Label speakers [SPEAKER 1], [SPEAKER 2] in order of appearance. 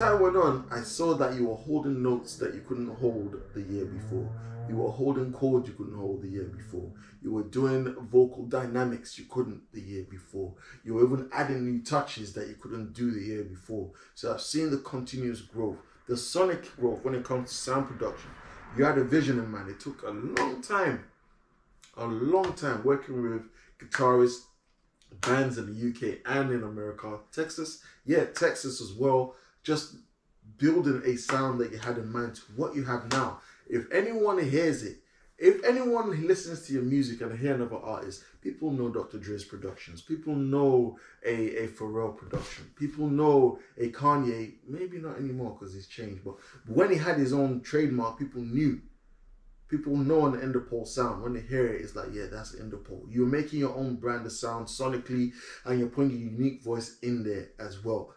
[SPEAKER 1] time went on, I saw that you were holding notes that you couldn't hold the year before. You were holding chords you couldn't hold the year before. You were doing vocal dynamics you couldn't the year before. You were even adding new touches that you couldn't do the year before. So I've seen the continuous growth, the sonic growth when it comes to sound production. You had a vision in mind. It took a long time, a long time working with guitarists, bands in the UK and in America, Texas, yeah, Texas as well just building a sound that you had in mind to what you have now. If anyone hears it, if anyone listens to your music and hear another artist, people know Dr. Dre's productions. People know a, a Pharrell production. People know a Kanye, maybe not anymore because he's changed, but when he had his own trademark, people knew. People know an Inder Paul sound. When they hear it, it's like, yeah, that's Inder Paul. You're making your own brand of sound sonically and you're putting a unique voice in there as well.